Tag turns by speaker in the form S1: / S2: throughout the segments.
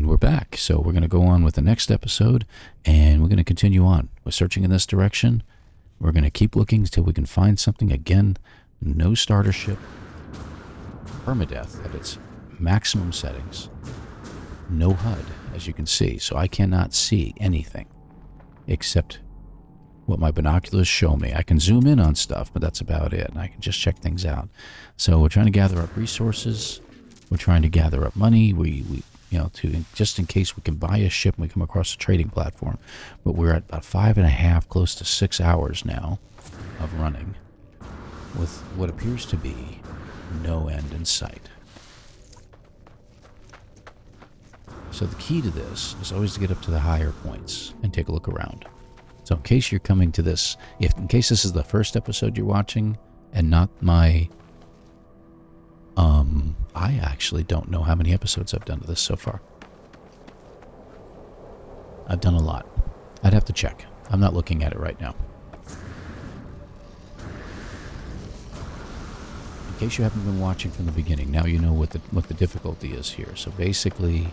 S1: And we're back. So we're going to go on with the next episode and we're going to continue on. We're searching in this direction. We're going to keep looking until we can find something. Again, no starter ship. Permadeath at its maximum settings. No HUD, as you can see. So I cannot see anything except what my binoculars show me. I can zoom in on stuff, but that's about it. And I can just check things out. So we're trying to gather up resources. We're trying to gather up money. We, we you know, to just in case we can buy a ship and we come across a trading platform. But we're at about five and a half, close to six hours now of running with what appears to be no end in sight. So the key to this is always to get up to the higher points and take a look around. So in case you're coming to this, if in case this is the first episode you're watching and not my um I actually don't know how many episodes I've done to this so far. I've done a lot. I'd have to check. I'm not looking at it right now. In case you haven't been watching from the beginning, now you know what the what the difficulty is here. So basically,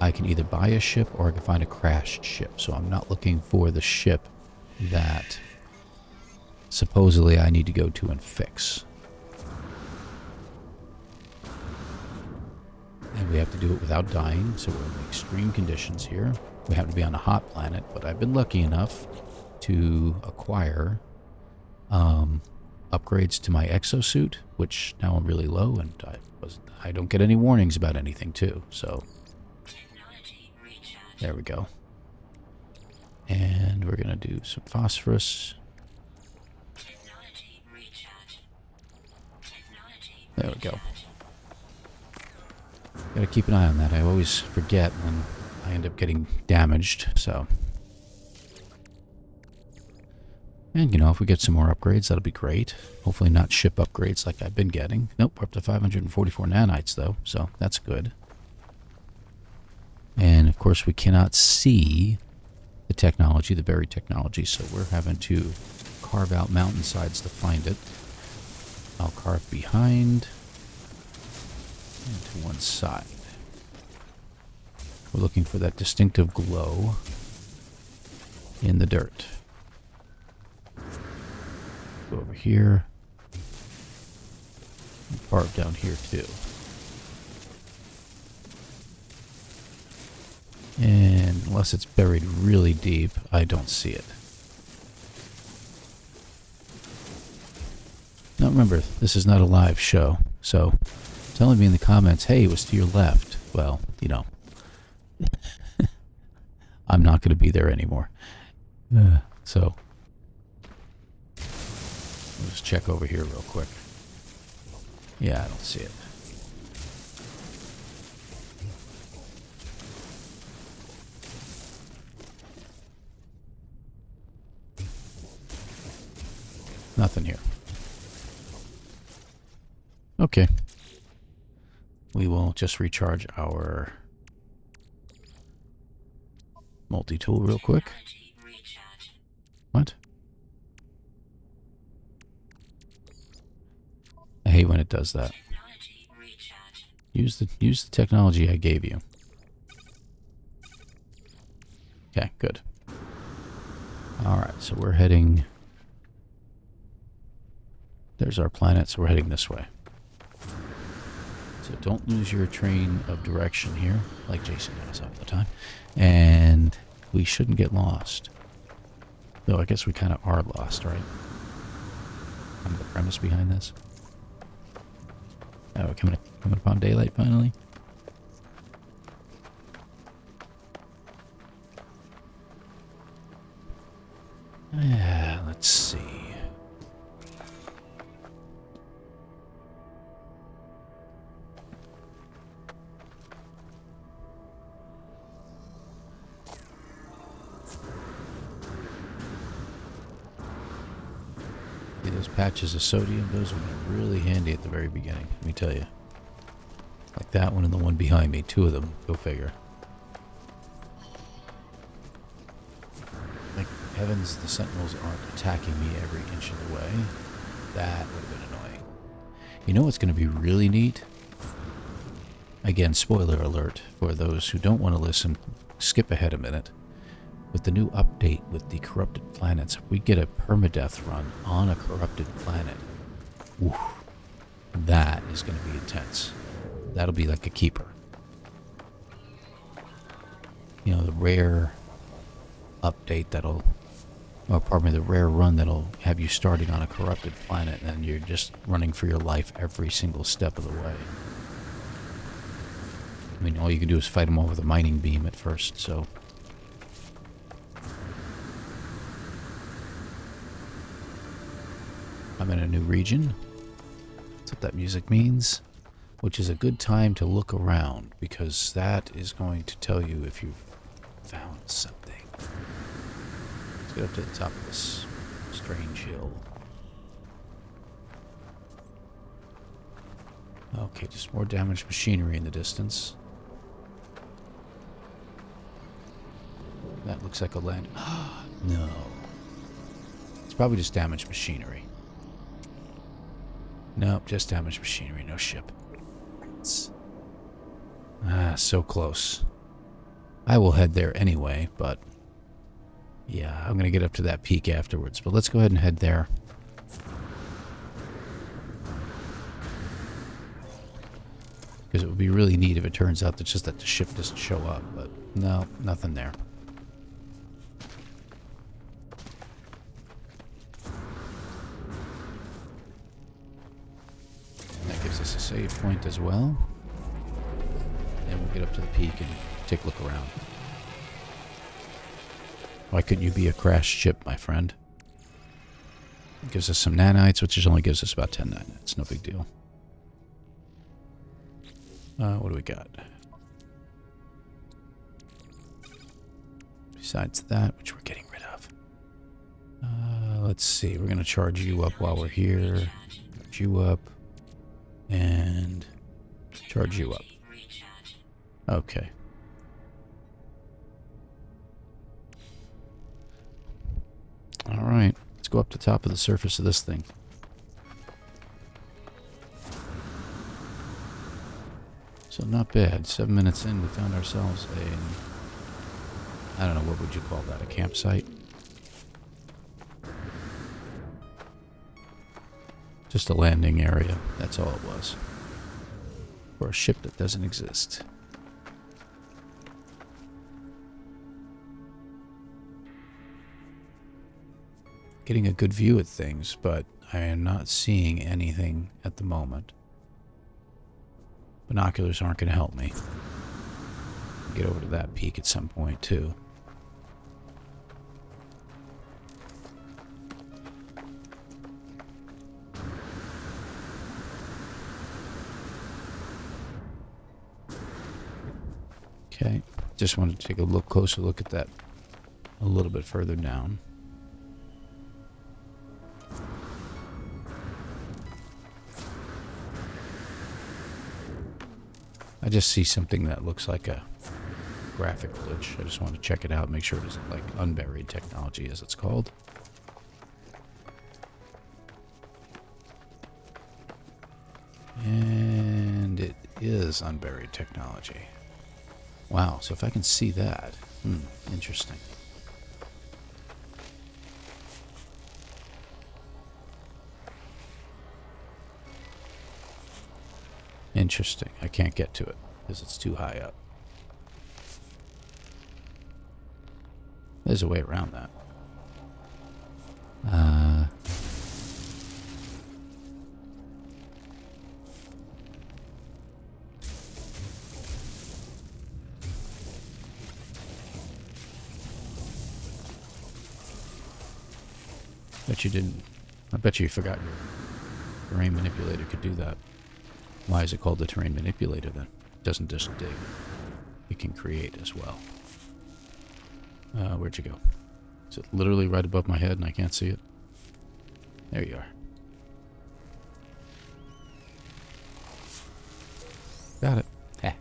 S1: I can either buy a ship or I can find a crashed ship. So I'm not looking for the ship that supposedly I need to go to and fix. And we have to do it without dying, so we're in extreme conditions here. We happen to be on a hot planet, but I've been lucky enough to acquire um, upgrades to my exosuit, which now I'm really low, and I was I don't get any warnings about anything too. So there we go. And we're going to do some phosphorus. There we go. Gotta keep an eye on that. I always forget when I end up getting damaged, so. And, you know, if we get some more upgrades, that'll be great. Hopefully not ship upgrades like I've been getting. Nope, we're up to 544 nanites, though, so that's good. And, of course, we cannot see the technology, the buried technology, so we're having to carve out mountainsides to find it. I'll carve behind and to one side. We're looking for that distinctive glow in the dirt. Go over here. Carve down here too. And unless it's buried really deep, I don't see it. Now remember, this is not a live show, so telling me in the comments, hey, it was to your left. Well, you know, I'm not going to be there anymore. Uh, so, let's check over here real quick. Yeah, I don't see it. Nothing here. Okay. We will just recharge our multi-tool real quick. What? I hate when it does that. Use the use the technology I gave you. Okay, good. All right, so we're heading there's our planet, so we're heading this way. So don't lose your train of direction here, like Jason does all the time. And we shouldn't get lost. Though I guess we kind of are lost, right? Kind the premise behind this. Oh, we're coming, coming upon daylight finally. Patches of sodium, those would be really handy at the very beginning, let me tell you. Like that one and the one behind me, two of them, go figure. Thank heavens the sentinels aren't attacking me every inch of the way. That would have been annoying. You know what's going to be really neat? Again, spoiler alert for those who don't want to listen, skip ahead a minute. With the new update with the corrupted planets, we get a permadeath run on a corrupted planet. Oof, that is going to be intense. That'll be like a keeper. You know, the rare update that'll, or pardon me, the rare run that'll have you starting on a corrupted planet and you're just running for your life every single step of the way. I mean, all you can do is fight them over the mining beam at first, so I'm in a new region. That's what that music means. Which is a good time to look around because that is going to tell you if you've found something. Let's get up to the top of this strange hill. Okay, just more damaged machinery in the distance. That looks like a land. no. It's probably just damaged machinery. Nope, just damaged machinery, no ship. It's, ah, so close. I will head there anyway, but yeah, I'm going to get up to that peak afterwards. But let's go ahead and head there. Because it would be really neat if it turns out that just that the ship doesn't show up. But no, nothing there. Save point as well. And we'll get up to the peak and take a look around. Why couldn't you be a crashed ship, my friend? It gives us some nanites, which only gives us about 10 nanites. No big deal. Uh, what do we got? Besides that, which we're getting rid of. Uh, let's see. We're going to charge you up while we're here. Charge you up and charge you up. Okay. All right, let's go up to the top of the surface of this thing. So not bad. Seven minutes in, we found ourselves a, I don't know, what would you call that, a campsite? Just a landing area. That's all it was. For a ship that doesn't exist. Getting a good view of things, but I am not seeing anything at the moment. Binoculars aren't going to help me. Get over to that peak at some point, too. Just wanted to take a look closer look at that a little bit further down. I just see something that looks like a graphic glitch. I just want to check it out, make sure it isn't like unburied technology as it's called. And it is unburied technology. Wow, so if I can see that, hmm, interesting. Interesting. I can't get to it because it's too high up. There's a way around that. You didn't. I bet you forgot your terrain manipulator could do that. Why is it called the terrain manipulator then? It doesn't just dig. It can create as well. Uh, where'd you go? Is it literally right above my head and I can't see it? There you are. Got it. and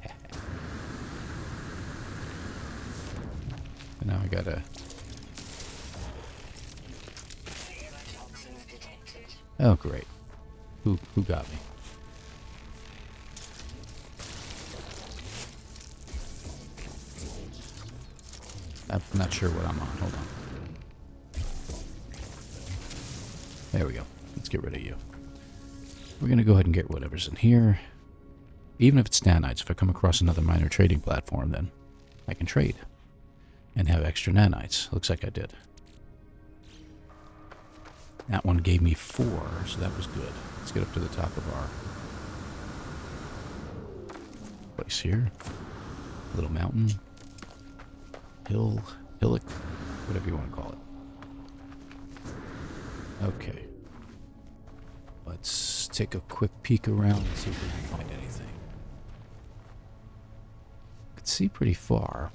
S1: now I gotta Oh, great. Who, who got me? I'm not sure what I'm on. Hold on. There we go. Let's get rid of you. We're going to go ahead and get whatever's in here. Even if it's nanites, if I come across another minor trading platform, then I can trade and have extra nanites. Looks like I did. That one gave me four, so that was good. Let's get up to the top of our place here. Little mountain. Hill. Hillock. Whatever you want to call it. Okay. Let's take a quick peek around and see if we can find anything. Can see pretty far.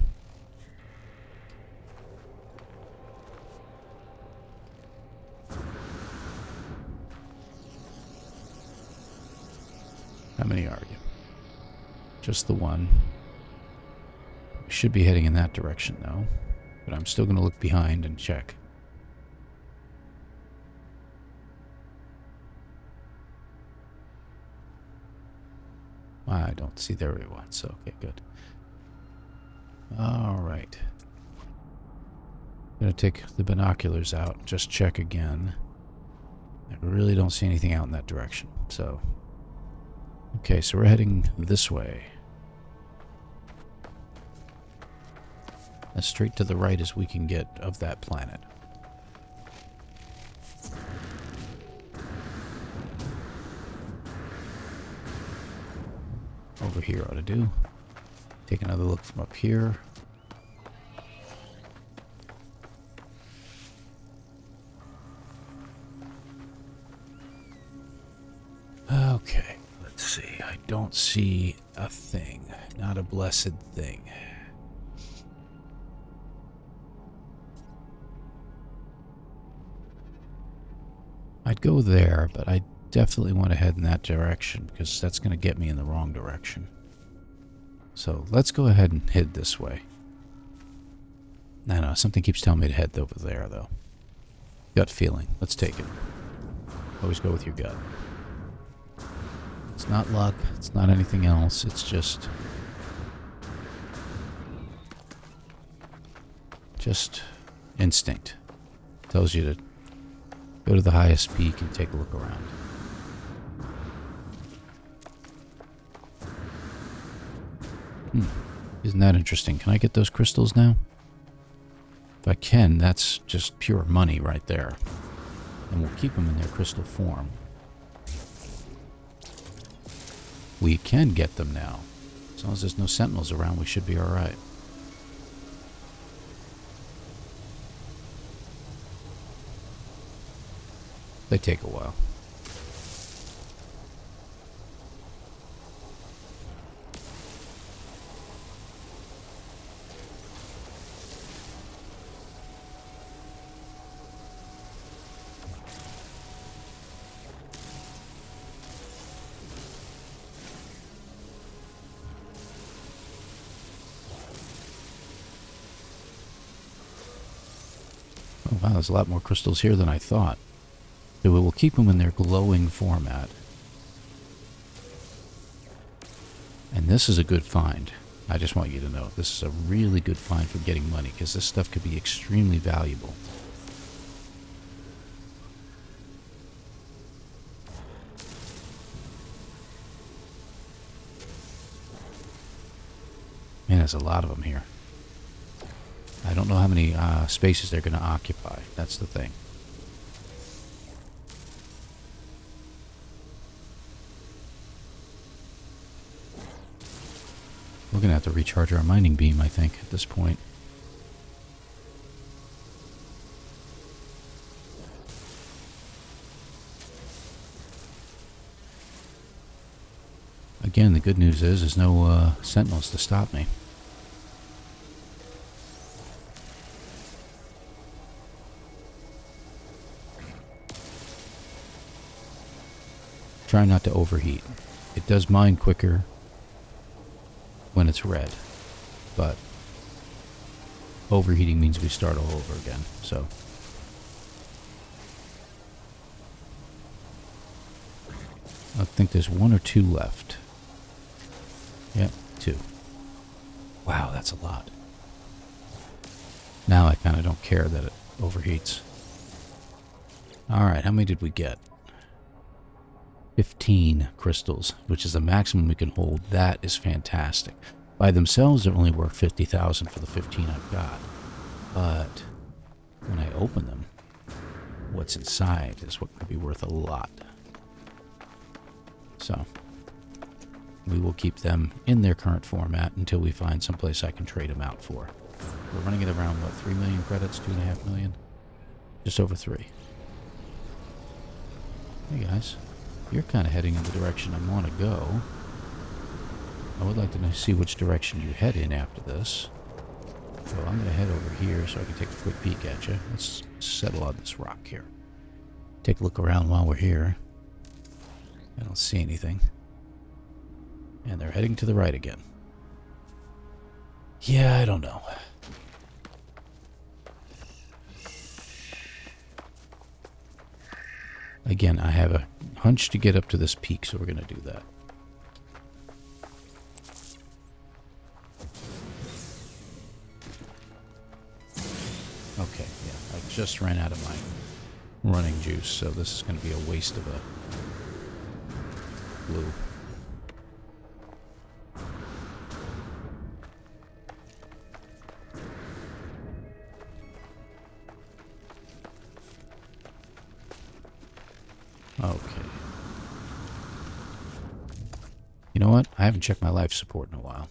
S1: How many are you? Just the one. We should be heading in that direction, though. But I'm still going to look behind and check. I don't see there we went, so okay, good. Alright. To take the binoculars out, just check again. I really don't see anything out in that direction, so... Okay, so we're heading this way. As straight to the right as we can get of that planet. Over here ought to do. Take another look from up here. Don't see a thing. Not a blessed thing. I'd go there, but I definitely want to head in that direction because that's going to get me in the wrong direction. So let's go ahead and head this way. I know, something keeps telling me to head over there, though. Gut feeling. Let's take it. Always go with your gut. Not luck. It's not anything else. It's just... Just instinct. Tells you to go to the highest peak and take a look around. Hmm. Isn't that interesting? Can I get those crystals now? If I can, that's just pure money right there. And we'll keep them in their crystal form. We can get them now. As long as there's no sentinels around, we should be alright. They take a while. There's a lot more crystals here than I thought. So we will keep them in their glowing format. And this is a good find. I just want you to know, this is a really good find for getting money, because this stuff could be extremely valuable. Man, there's a lot of them here. I don't know how many uh, spaces they're going to occupy. That's the thing. We're going to have to recharge our mining beam, I think, at this point. Again, the good news is there's no uh, sentinels to stop me. Try not to overheat. It does mine quicker when it's red, but overheating means we start all over again, so... I think there's one or two left. Yep, two. Wow, that's a lot. Now I kind of don't care that it overheats. Alright, how many did we get? 15 crystals, which is the maximum we can hold. That is fantastic. By themselves, they're only worth 50,000 for the 15 I've got. But when I open them, what's inside is what could be worth a lot. So, we will keep them in their current format until we find someplace I can trade them out for. We're running it around, what, 3 million credits? 2.5 million? Just over 3. Hey guys, you're kind of heading in the direction I want to go. I would like to see which direction you head in after this. So I'm going to head over here so I can take a quick peek at you. Let's settle on this rock here. Take a look around while we're here. I don't see anything. And they're heading to the right again. Yeah, I don't know. Again, I have a hunch to get up to this peak, so we're going to do that. Okay, yeah, I just ran out of my running juice, so this is going to be a waste of a blue. What? I haven't checked my life support in a while.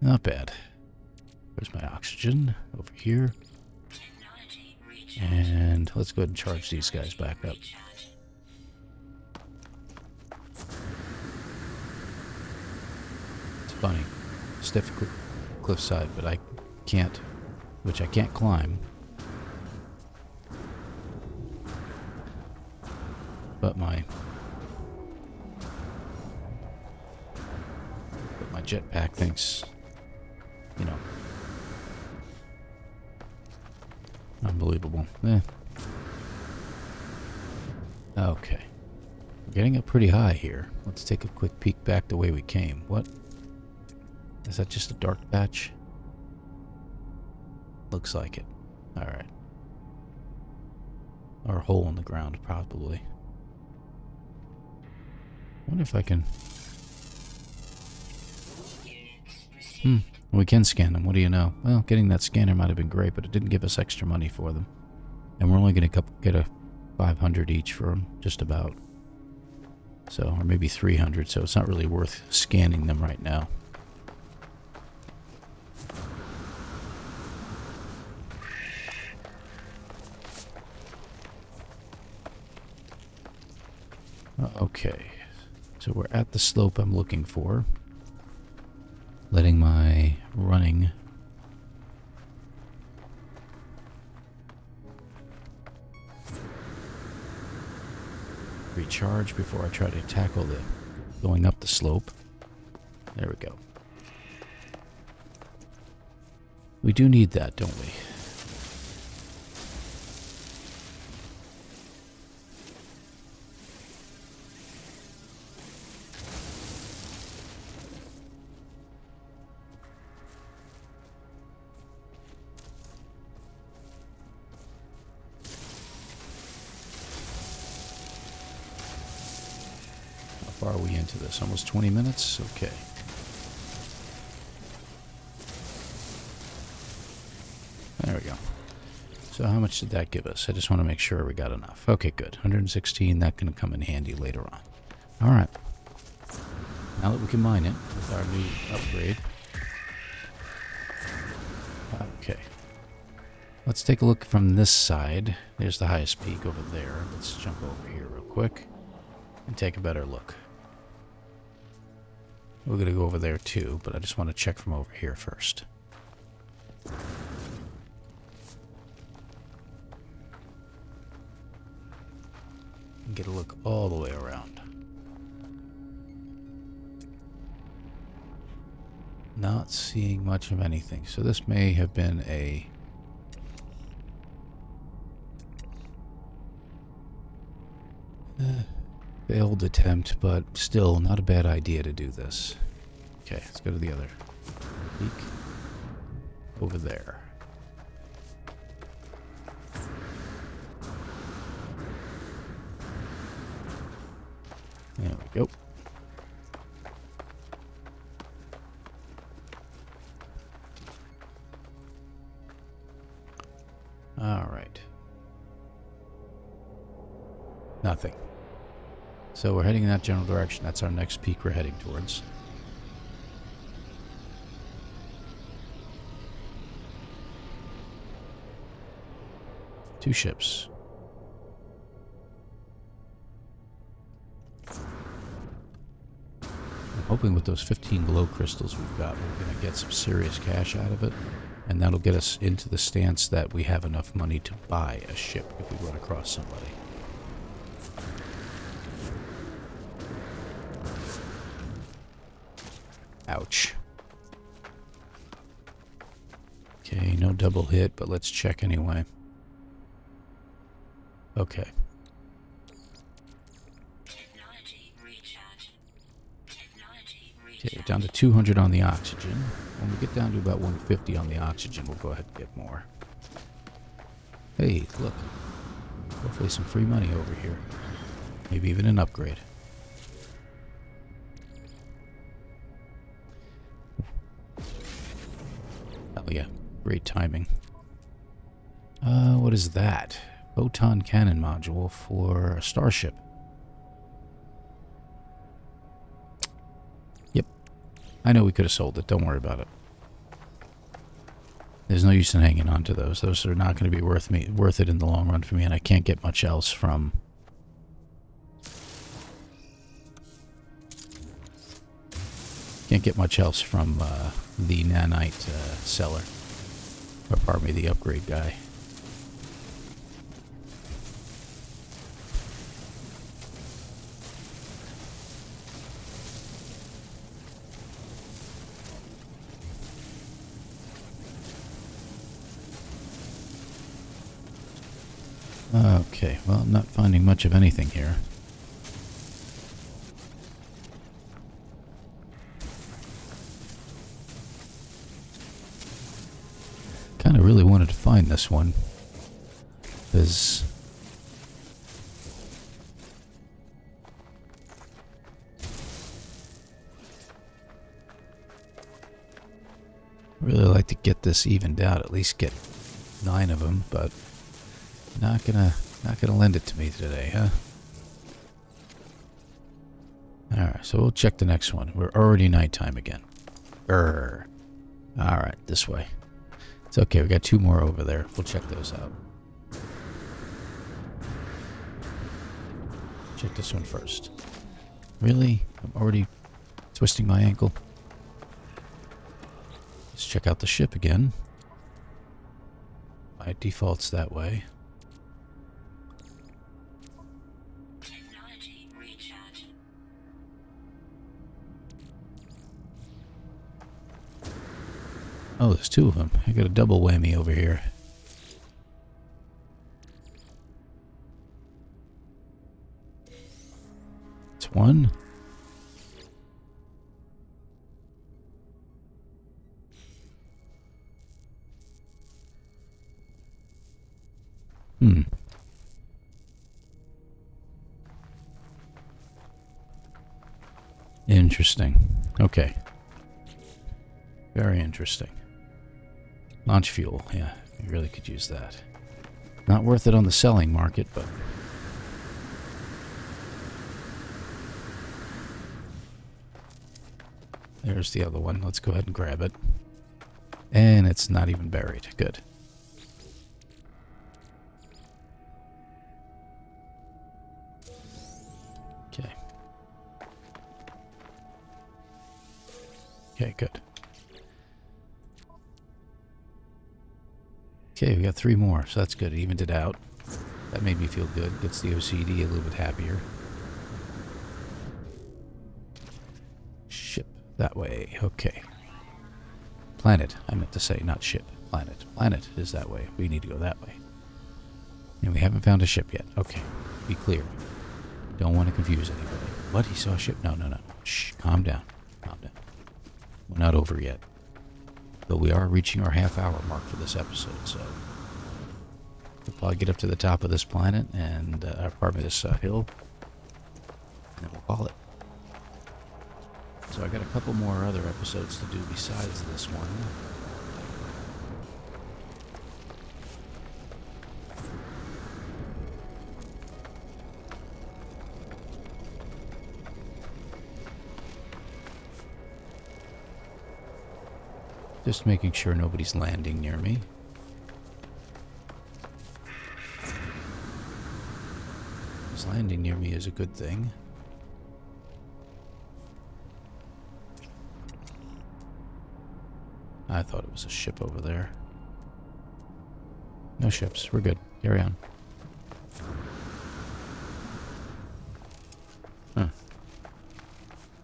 S1: Not bad. Where's my oxygen? Over here. And let's go ahead and charge these guys back up. It's funny. Stiff cl cliffside, but I can't, which I can't climb. But my jetpack thinks, you know, unbelievable. Eh. Okay. We're getting up pretty high here. Let's take a quick peek back the way we came. What? Is that just a dark patch? Looks like it. Alright. Or a hole in the ground, probably wonder if I can... Hmm. We can scan them. What do you know? Well, getting that scanner might have been great, but it didn't give us extra money for them. And we're only going to get a 500 each for them, just about. So, or maybe 300, so it's not really worth scanning them right now. Okay. So we're at the slope I'm looking for. Letting my running recharge before I try to tackle the going up the slope. There we go. We do need that, don't we? Far are we into this? Almost 20 minutes? Okay. There we go. So how much did that give us? I just want to make sure we got enough. Okay, good. 116, that can come in handy later on. All right. Now that we can mine it with our new upgrade. Okay. Let's take a look from this side. There's the highest peak over there. Let's jump over here real quick and take a better look. We're going to go over there too, but I just want to check from over here first. get a look all the way around. Not seeing much of anything. So this may have been a... Failed attempt, but still not a bad idea to do this. Okay, let's go to the other peak. over there. There we go. All right. Nothing. So we're heading in that general direction. That's our next peak we're heading towards. Two ships. I'm hoping with those 15 glow crystals we've got, we're going to get some serious cash out of it. And that'll get us into the stance that we have enough money to buy a ship if we run across somebody. Ouch. Okay, no double hit, but let's check anyway. Okay. Okay, down to 200 on the oxygen. When we get down to about 150 on the oxygen, we'll go ahead and get more. Hey, look. Hopefully some free money over here. Maybe even an upgrade. Yeah, great timing. Uh, what is that? Photon cannon module for a starship. Yep. I know we could have sold it. Don't worry about it. There's no use in hanging on to those. Those are not going to be worth me worth it in the long run for me, and I can't get much else from can't get much else from uh, the nanite uh, seller. Or pardon me, the upgrade guy. Okay, well, I'm not finding much of anything here. This one. Because... Really like to get this evened out, at least get nine of them, but not gonna, not gonna lend it to me today, huh? Alright, so we'll check the next one. We're already nighttime again. Grr. Alright, this way. It's okay, we got two more over there. We'll check those out. Check this one first. Really? I'm already twisting my ankle. Let's check out the ship again. By default's that way. Oh, there's two of them. I got a double whammy over here. It's one. Hmm. Interesting. Okay. Very interesting. Launch fuel, yeah, you really could use that. Not worth it on the selling market, but... There's the other one. Let's go ahead and grab it. And it's not even buried. Good. Okay. Okay, good. Okay, we got three more, so that's good. It evened it out. That made me feel good. Gets the OCD a little bit happier. Ship that way. Okay. Planet, I meant to say, not ship. Planet. Planet is that way. We need to go that way. And we haven't found a ship yet. Okay. Be clear. Don't want to confuse anybody. What? He saw a ship? No, no, no. Shh. Calm down. Calm down. We're not over yet. But we are reaching our half hour mark for this episode, so we'll probably get up to the top of this planet and, uh, pardon me, this uh, hill, and we'll call it. So I got a couple more other episodes to do besides this one. Just making sure nobody's landing near me. Because landing near me is a good thing. I thought it was a ship over there. No ships. We're good. Carry on. Huh.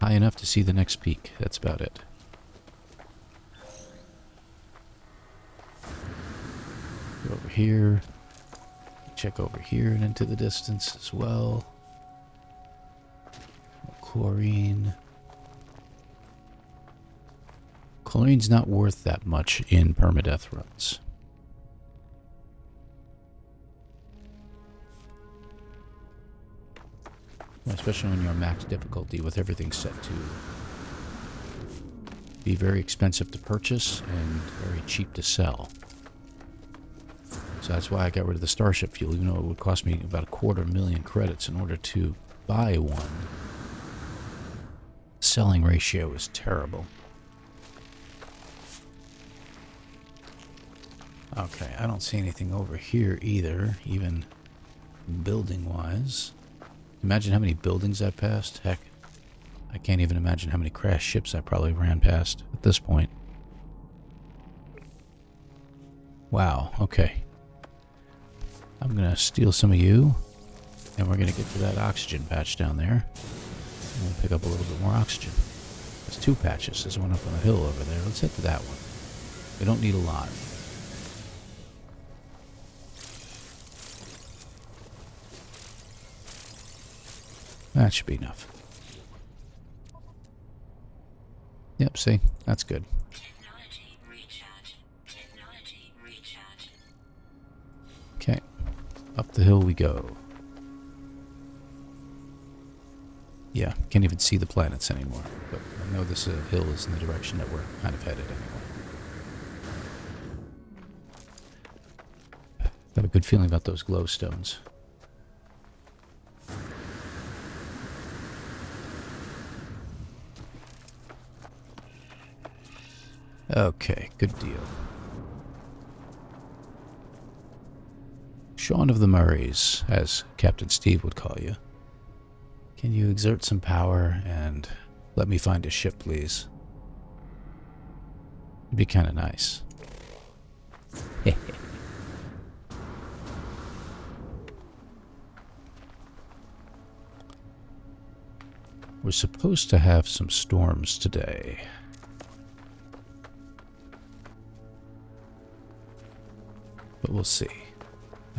S1: High enough to see the next peak. That's about it. Here. Check over here and into the distance as well. Chlorine. Chlorine's not worth that much in permadeath runs. Especially when you're max difficulty with everything set to be very expensive to purchase and very cheap to sell. So that's why I got rid of the Starship fuel, even though it would cost me about a quarter million credits in order to buy one. selling ratio is terrible. Okay, I don't see anything over here either, even building-wise. Imagine how many buildings I've passed. Heck, I can't even imagine how many crashed ships I probably ran past at this point. Wow, okay. I'm going to steal some of you. And we're going to get to that oxygen patch down there. And we'll pick up a little bit more oxygen. There's two patches. There's one up on the hill over there. Let's head to that one. We don't need a lot. That should be enough. Yep, see? That's good. Up the hill we go. Yeah, can't even see the planets anymore. But I know this uh, hill is in the direction that we're kind of headed anyway. Got a good feeling about those glowstones. Okay, good deal. Sean of the Murrays, as Captain Steve would call you. Can you exert some power and let me find a ship, please? It'd be kind of nice. We're supposed to have some storms today. But we'll see.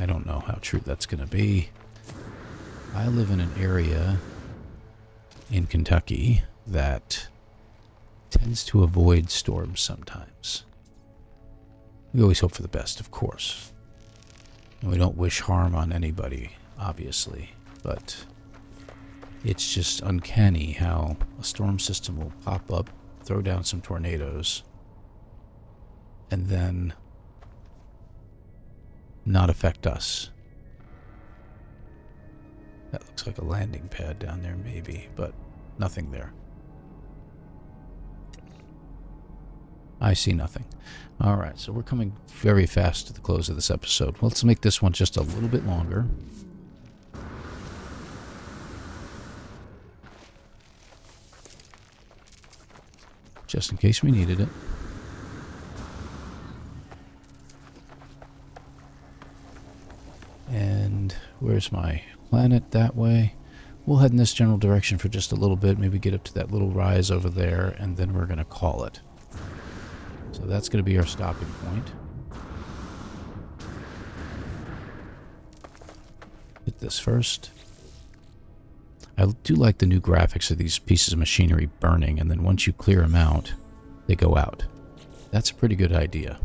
S1: I don't know how true that's going to be. I live in an area in Kentucky that tends to avoid storms sometimes. We always hope for the best, of course. And we don't wish harm on anybody, obviously, but it's just uncanny how a storm system will pop up, throw down some tornadoes, and then not affect us. That looks like a landing pad down there, maybe, but nothing there. I see nothing. All right, so we're coming very fast to the close of this episode. Let's make this one just a little bit longer. Just in case we needed it. And where's my planet? That way. We'll head in this general direction for just a little bit. Maybe get up to that little rise over there, and then we're going to call it. So that's going to be our stopping point. Hit this first. I do like the new graphics of these pieces of machinery burning, and then once you clear them out, they go out. That's a pretty good idea.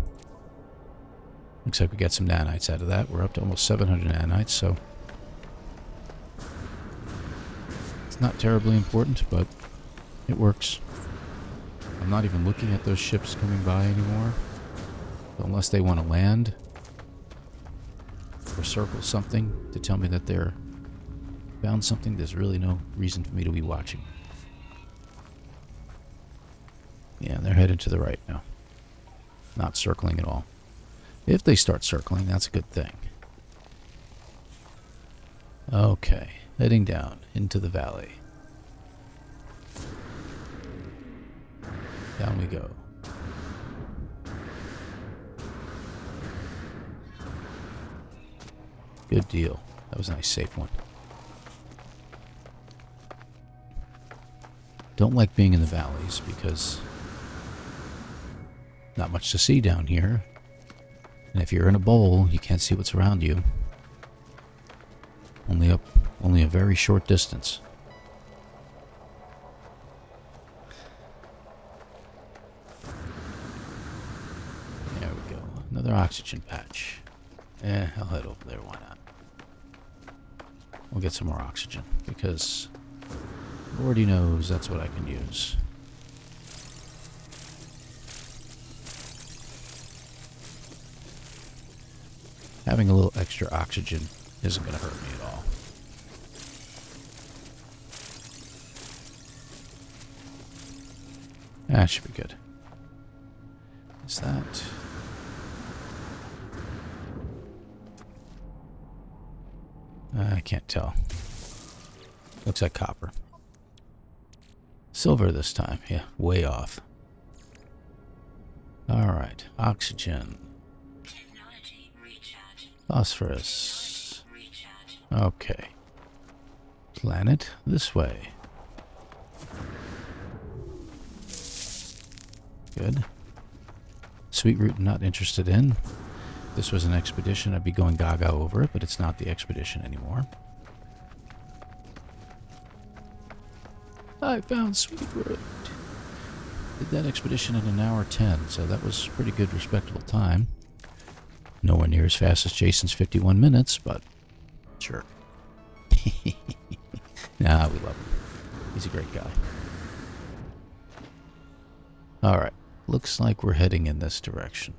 S1: Looks like we got some nanites out of that. We're up to almost 700 nanites, so... Not terribly important, but it works. I'm not even looking at those ships coming by anymore. unless they want to land or circle something to tell me that they're found something, there's really no reason for me to be watching. Yeah, they're headed to the right now. Not circling at all. If they start circling, that's a good thing. Okay, heading down into the valley. Down we go. Good deal. That was a nice safe one. Don't like being in the valleys because not much to see down here. And if you're in a bowl, you can't see what's around you. Only up only a very short distance. There we go. Another oxygen patch. Eh, I'll head over there, why not? We'll get some more oxygen, because Lordy knows that's what I can use. Having a little extra oxygen isn't going to hurt me at all. That should be good. Is that... Uh, I can't tell. Looks like copper. Silver this time. Yeah, way off. Alright, oxygen. Phosphorus. Okay. Planet this way. Good. Sweet root not interested in. This was an expedition, I'd be going gaga over it, but it's not the expedition anymore. I found sweet root. Did that expedition in an hour 10, so that was pretty good, respectable time. Nowhere near as fast as Jason's 51 minutes, but sure. nah, we love him. He's a great guy. Alright, looks like we're heading in this direction.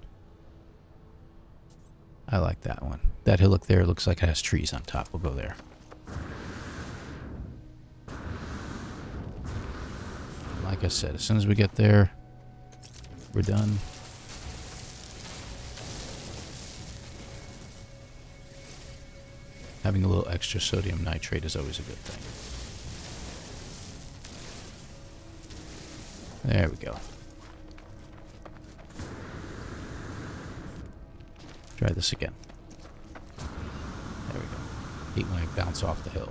S1: I like that one. That hillock there looks like it has trees on top. We'll go there. Like I said, as soon as we get there, we're done. Having a little extra sodium nitrate is always a good thing. There we go. Try this again. There we go. Hate when bounce off the hill.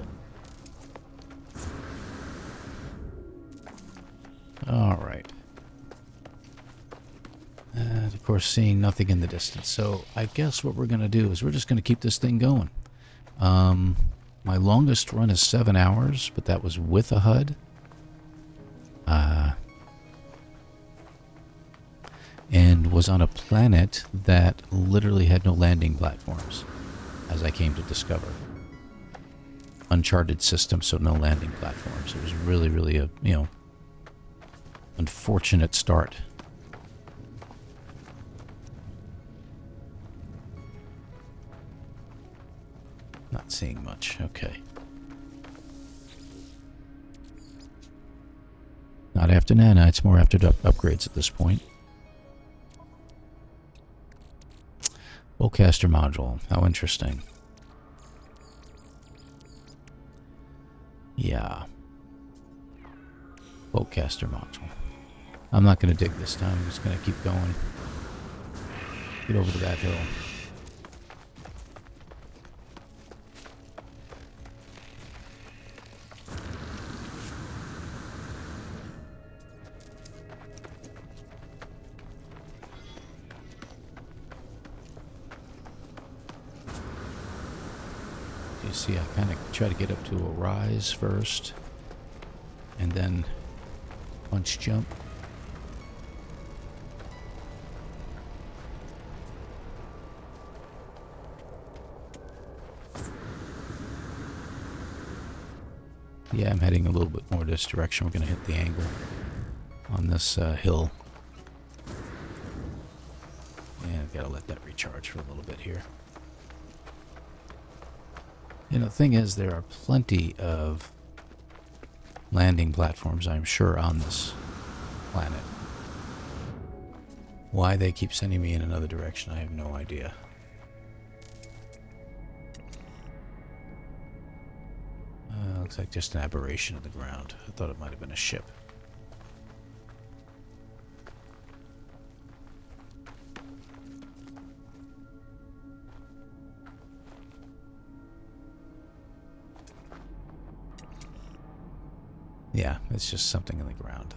S1: Alright. And of course seeing nothing in the distance. So I guess what we're going to do is we're just going to keep this thing going. Um, my longest run is seven hours, but that was with a HUD. Was on a planet that literally had no landing platforms, as I came to discover. Uncharted system, so no landing platforms. It was really, really a, you know, unfortunate start. Not seeing much. Okay. Not after nanites, more after upgrades at this point. Boltcaster module. How interesting. Yeah. Boltcaster module. I'm not going to dig this time. I'm just going to keep going. Get over to that hill. try to get up to a rise first, and then punch jump. Yeah, I'm heading a little bit more this direction. We're going to hit the angle on this uh, hill. And I've got to let that recharge for a little bit here. You know, the thing is, there are plenty of landing platforms, I'm sure, on this planet. Why they keep sending me in another direction, I have no idea. Uh, looks like just an aberration of the ground. I thought it might have been a ship. It's just something in the ground.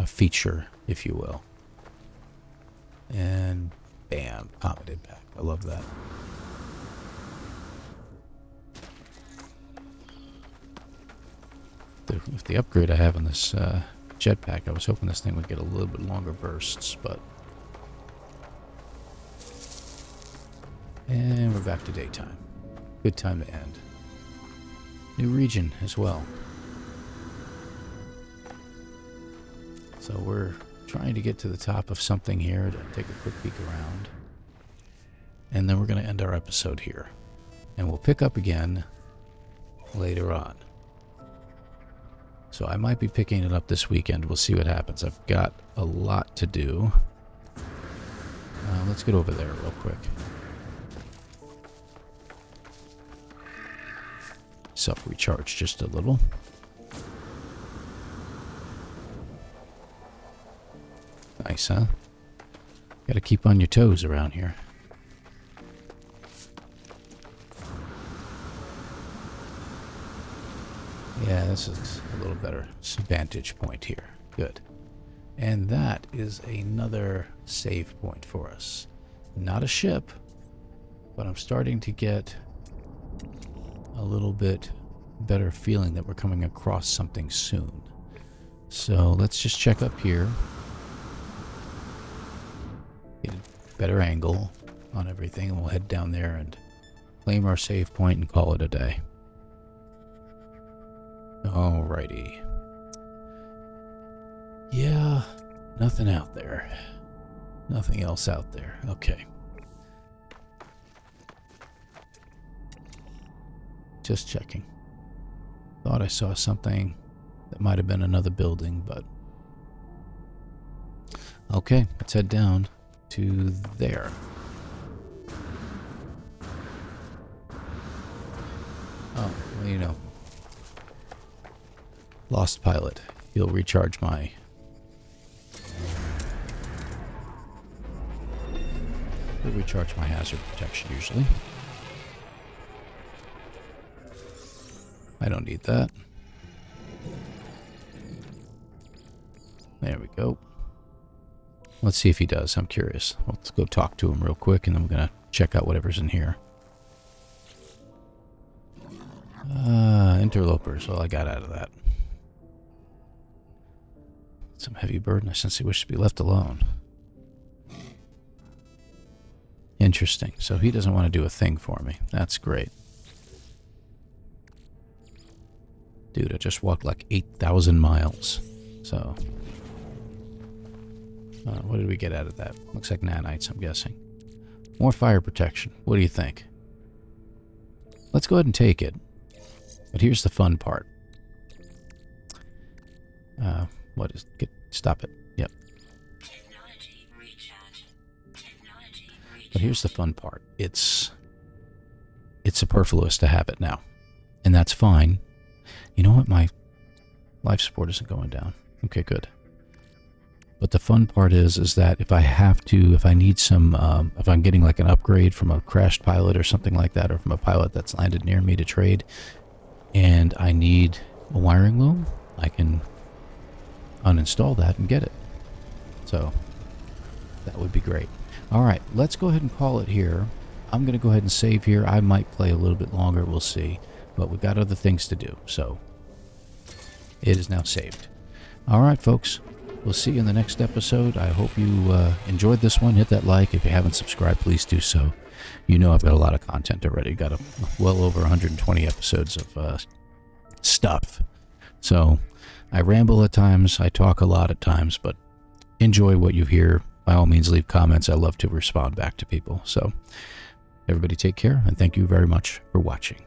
S1: A feature, if you will. And bam, commented back. I love that. With the upgrade I have on this uh, jetpack, I was hoping this thing would get a little bit longer bursts, but... And we're back to daytime. Good time to end. New region as well. So we're trying to get to the top of something here to take a quick peek around. And then we're going to end our episode here. And we'll pick up again later on. So I might be picking it up this weekend. We'll see what happens. I've got a lot to do. Uh, let's get over there real quick. Self-recharge just a little. Nice, huh? Gotta keep on your toes around here. Yeah, this is a little better vantage point here. Good. And that is another save point for us. Not a ship, but I'm starting to get a little bit better feeling that we're coming across something soon. So let's just check up here. Get a better angle on everything and we'll head down there and claim our save point and call it a day. Alrighty. Yeah, nothing out there. Nothing else out there. Okay. Just checking. Thought I saw something that might have been another building, but... Okay, let's head down to there. Oh, well, you know, Lost pilot. You'll recharge my... You'll recharge my hazard protection usually. I don't need that. There we go. Let's see if he does. I'm curious. Let's go talk to him real quick, and then we're going to check out whatever's in here. Uh, interlopers. All I got out of that. Some heavy burden. I sense he wishes to be left alone. Interesting. So he doesn't want to do a thing for me. That's great. Dude, I just walked like 8,000 miles. So... Uh, what did we get out of that? Looks like nanites, I'm guessing. More fire protection. What do you think? Let's go ahead and take it. But here's the fun part. Uh, what is... Get, stop it. Yep. But here's the fun part. It's... It's superfluous to have it now. And that's fine. You know what? My life support isn't going down. Okay, good. But the fun part is, is that if I have to, if I need some, um, if I'm getting like an upgrade from a crashed pilot or something like that, or from a pilot that's landed near me to trade, and I need a wiring loom, I can uninstall that and get it. So that would be great. All right, let's go ahead and call it here. I'm going to go ahead and save here. I might play a little bit longer. We'll see. But we've got other things to do. So it is now saved. All right, folks. We'll see you in the next episode. I hope you uh, enjoyed this one. Hit that like. If you haven't subscribed, please do so. You know I've got a lot of content already. Got a, well over 120 episodes of uh, stuff. So I ramble at times. I talk a lot at times, but enjoy what you hear. By all means, leave comments. I love to respond back to people. So everybody take care, and thank you very much for watching.